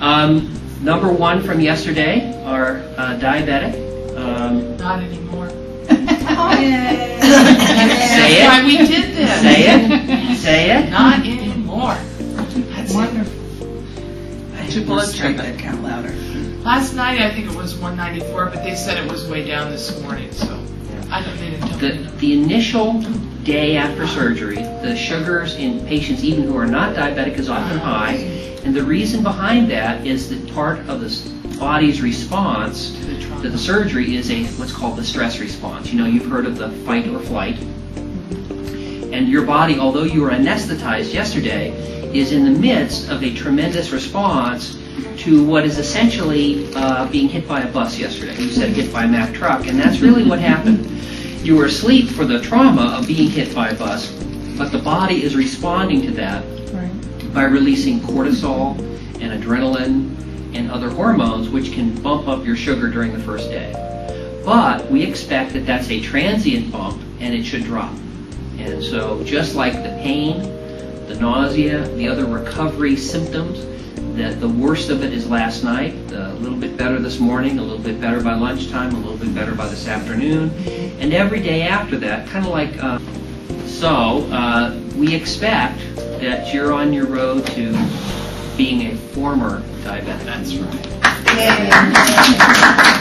Um, number one from yesterday are uh, diabetic. Um, Not anymore. Say That's it. why we did this. Say it. Say it. Not anymore. That's wonderful. Your blood sugar that count louder. Last night I think it was 194, but they said it was way down this morning, so I don't need to tell The, me. the initial day after surgery, the sugars in patients even who are not diabetic is often high. And the reason behind that is that part of the body's response To the surgery is a what's called the stress response. You know, you've heard of the fight or flight. And your body, although you were anesthetized yesterday, is in the midst of a tremendous response to what is essentially uh, being hit by a bus yesterday. You said hit by a Mack truck, and that's really what happened. You were asleep for the trauma of being hit by a bus, but the body is responding to that Right. by releasing cortisol and adrenaline and other hormones, which can bump up your sugar during the first day. But we expect that that's a transient bump and it should drop. And so, just like the pain, the nausea, the other recovery symptoms, that the worst of it is last night, a little bit better this morning, a little bit better by lunchtime, a little bit better by this afternoon, and every day after that, kind of like. Uh, so, uh, we expect that you're on your road to being a former diabetic. That's right. Yay.